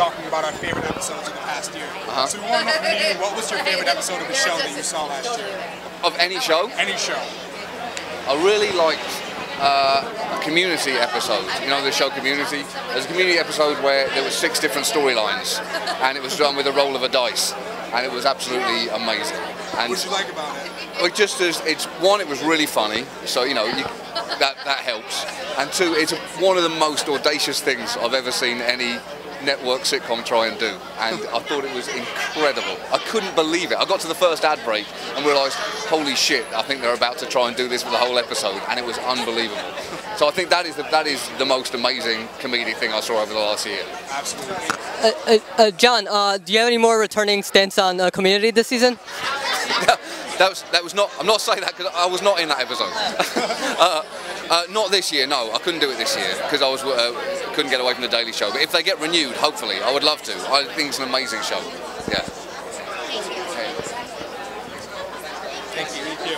talking about our favorite episodes of the past year. Uh-huh. So we want to know from you, what was your favorite episode of the show that you saw last year? Of any show, Any show. I really liked uh, a community episode. You know the show Community? There's a community episode where there were six different storylines, and it was done with a roll of a dice, and it was absolutely amazing. And What did you like about it? Well, just as it's one, it was really funny, so you know you, that that helps. And two, it's one of the most audacious things I've ever seen any network sitcom try and do, and I thought it was incredible. I couldn't believe it. I got to the first ad break and realised, holy shit! I think they're about to try and do this for the whole episode, and it was unbelievable. So I think that is the, that is the most amazing comedic thing I saw over the last year. Absolutely. Uh, uh, uh, John, uh, do you have any more returning stints on uh, Community this season? That was that was not. I'm not saying that because I was not in that episode. uh, uh, not this year. No, I couldn't do it this year because I was uh, couldn't get away from the Daily Show. But if they get renewed, hopefully, I would love to. I think it's an amazing show. Yeah. Thank you.